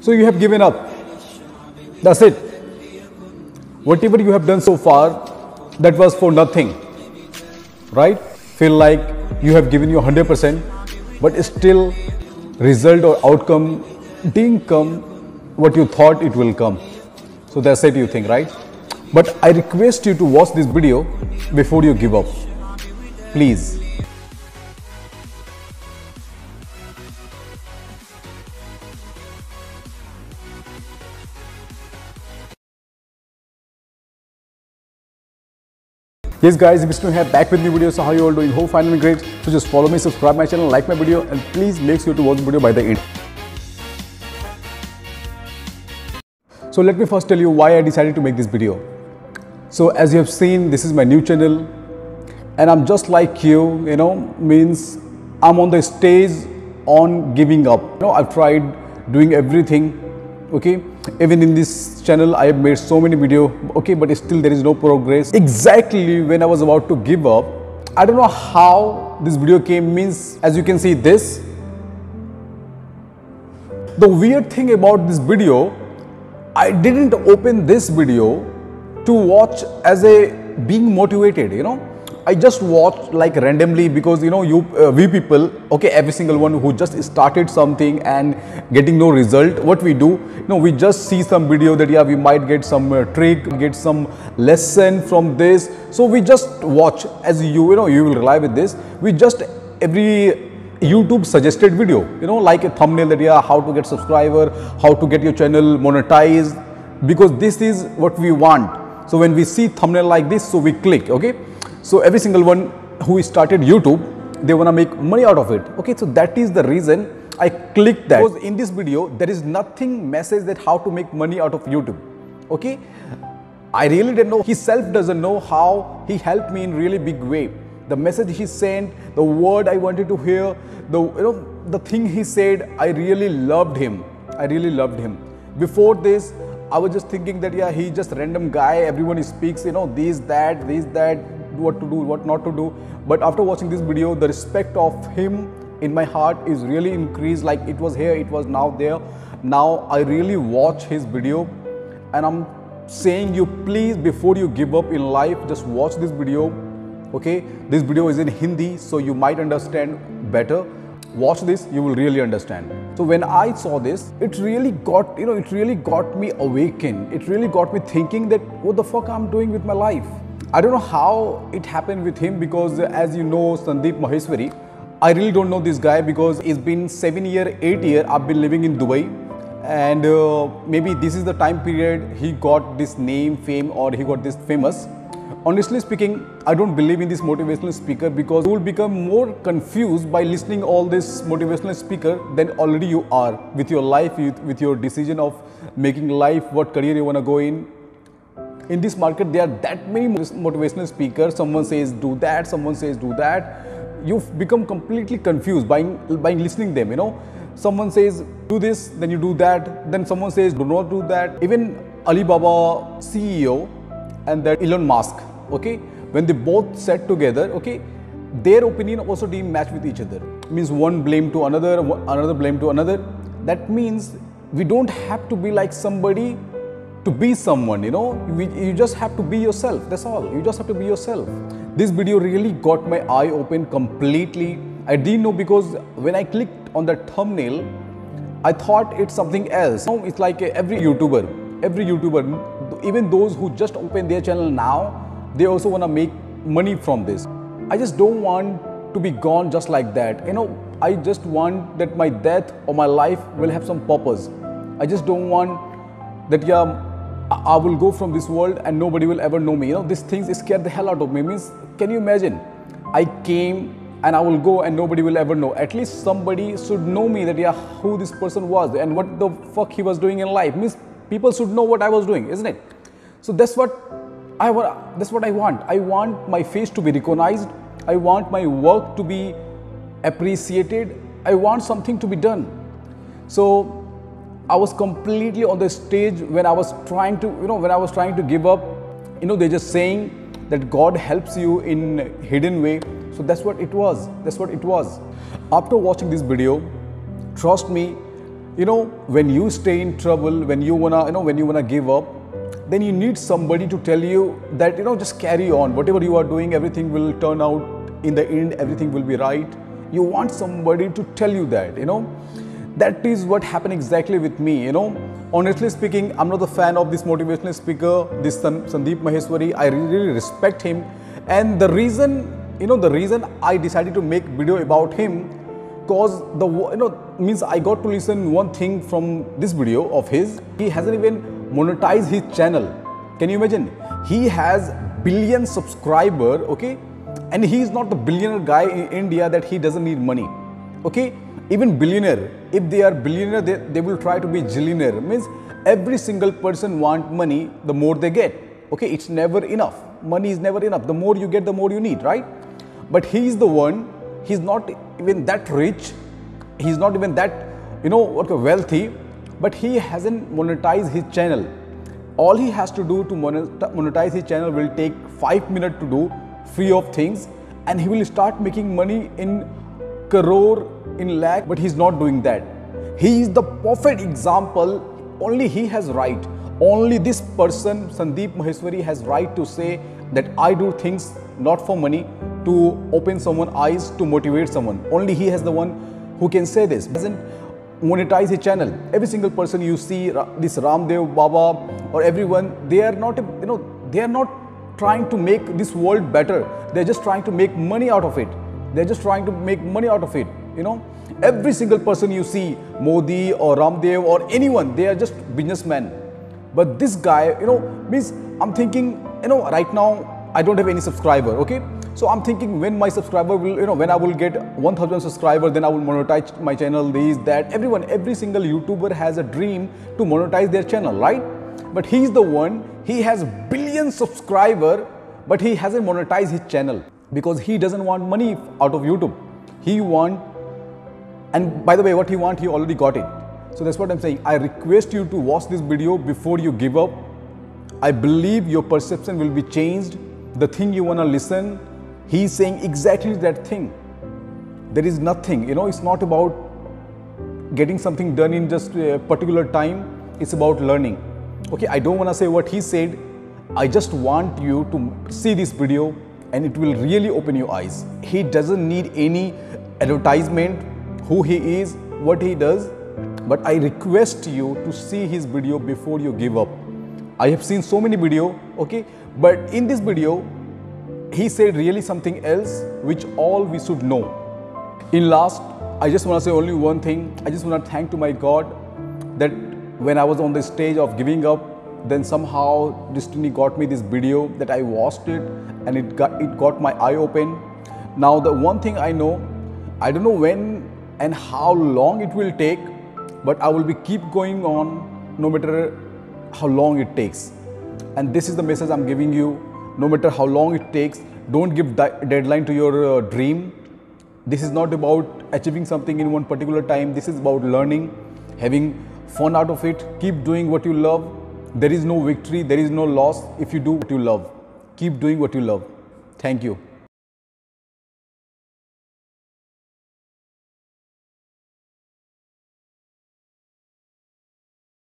So you have given up. That's it. Whatever you have done so far, that was for nothing. Right? Feel like you have given your 100%, but still result or outcome didn't come what you thought it will come. So that's it you think, right? But I request you to watch this video before you give up. Please. Yes guys, if you still here back with new video. So how you all doing? Hope finally great. So just follow me, subscribe my channel, like my video and please make sure to watch the video by the end. So let me first tell you why I decided to make this video. So as you have seen, this is my new channel and I'm just like you, you know, means I'm on the stage on giving up. You know, I've tried doing everything okay even in this channel i have made so many video. Okay but still there is no progress. Exactly when i was about to give up i don't know how this video came. Means as you can see this. The weird thing about this video i didn't open this video to watch as a being motivated you know I just watch like randomly because you know you uh, we people okay every single one who just started something and getting no result what we do? You know we just see some video that yeah we might get some uh, trick get some lesson from this. So we just watch. As you you know you will rely with this. We just every YouTube suggested video you know like a thumbnail that yeah how to get subscriber how to get your channel monetized because this is what we want. So when we see thumbnail like this so we click okay so every single one who started YouTube, they want to make money out of it. Okay, so that is the reason I clicked that. Because in this video, there is nothing message that how to make money out of YouTube. Okay, I really didn't know. He self doesn't know how he helped me in really big way. The message he sent, the word I wanted to hear, the you know the thing he said, I really loved him. I really loved him. Before this, I was just thinking that yeah, he's just random guy. Everyone speaks, you know, this, that, this, that what to do, what not to do. But after watching this video, the respect of him in my heart is really increased. Like it was here, it was now there. Now I really watch his video and I'm saying you please before you give up in life, just watch this video. Okay, this video is in Hindi, so you might understand better watch this you will really understand so when i saw this it really got you know it really got me awakened it really got me thinking that what the fuck i'm doing with my life I don't know how it happened with him because as you know Sandeep Maheshwari, I really don't know this guy because it's been 7 year, 8 year I've been living in Dubai and uh, maybe this is the time period he got this name, fame or he got this famous. Honestly speaking, I don't believe in this motivational speaker because you will become more confused by listening all this motivational speaker than already you are with your life, with your decision of making life, what career you want to go in, in this market there are that many motivational speakers. Someone says do that someone says do that. You've become completely confused by, by listening them you know? Someone says do this then you do that. Then someone says do not do that. Even alibaba ceo and that elon musk okay? When they both sat together okay their opinion also didn't match with each other. It means one blame to another another blame to another. That means we don't have to be like somebody to be someone, you know, you just have to be yourself. That's all. You just have to be yourself. This video really got my eye open completely. I didn't know because when I clicked on the thumbnail, I thought it's something else. Know, it's like every YouTuber, every YouTuber, even those who just open their channel now, they also want to make money from this. I just don't want to be gone just like that. You know, I just want that my death or my life will have some purpose. I just don't want that yeah I will go from this world and nobody will ever know me. You know, these things scare the hell out of me. Means, can you imagine? I came and I will go and nobody will ever know. At least somebody should know me that yeah, who this person was and what the fuck he was doing in life. Means people should know what I was doing, isn't it? So that's what I want. That's what I want. I want my face to be recognized. I want my work to be appreciated. I want something to be done. So I was completely on the stage when I was trying to, you know, when I was trying to give up, you know, they're just saying that God helps you in hidden way. So that's what it was. That's what it was. After watching this video, trust me, you know when you stay in trouble when you wanna you know when you wanna give up then you need somebody to tell you that you know just carry on whatever you are doing everything will turn out in the end everything will be right you want somebody to tell you that you know that is what happened exactly with me you know. Honestly speaking i'm not a fan of this motivational speaker this sandeep maheshwari. I really respect him. And the reason you know the reason i decided to make video about him because the you know means i got to listen one thing from this video of his. He hasn't even monetized his channel. Can you imagine? He has billion subscriber okay? And he is not the billionaire guy in india that he doesn't need money okay even billionaire if they are billionaire they, they will try to be zillionaire means every single person want money the more they get. Okay it's never enough. Money is never enough. The more you get the more you need right? But he is the one he's not even that rich he's not even that you know wealthy but he hasn't monetized his channel. All he has to do to monetize his channel will take 5 minutes to do free of things and he will start making money in crore in lakh, but he's not doing that. He is the perfect example. Only he has right. Only this person, Sandeep Maheshwari, has right to say that I do things not for money, to open someone's eyes, to motivate someone. Only he has the one who can say this. Doesn't monetize his channel. Every single person you see, this Ramdev Baba or everyone, they are not, you know, they are not trying to make this world better. They're just trying to make money out of it. They're just trying to make money out of it. You know, every single person you see, Modi or Ramdev or anyone, they are just businessmen. But this guy, you know, means I'm thinking, you know, right now I don't have any subscriber, okay? So I'm thinking when my subscriber will, you know, when I will get 1000 subscribers, then I will monetize my channel, this, that. Everyone, every single YouTuber has a dream to monetize their channel, right? But he's the one, he has billion subscriber, but he hasn't monetized his channel because he doesn't want money out of YouTube. He want and by the way, what he want, he already got it. So that's what I'm saying. I request you to watch this video before you give up. I believe your perception will be changed. The thing you want to listen, he's saying exactly that thing. There is nothing, you know, it's not about getting something done in just a particular time. It's about learning. Okay, I don't want to say what he said. I just want you to see this video and it will really open your eyes. He doesn't need any advertisement who he is, what he does, but I request you to see his video before you give up. I have seen so many video, okay, but in this video, he said really something else which all we should know. In last, I just want to say only one thing. I just want to thank to my God that when I was on the stage of giving up, then somehow destiny got me this video that I watched it and it got it got my eye open. Now the one thing I know, I don't know when and how long it will take, but I will be keep going on no matter how long it takes. And this is the message I'm giving you. No matter how long it takes, don't give deadline to your uh, dream. This is not about achieving something in one particular time. This is about learning, having fun out of it. Keep doing what you love. There is no victory, there is no loss if you do what you love. Keep doing what you love. Thank you.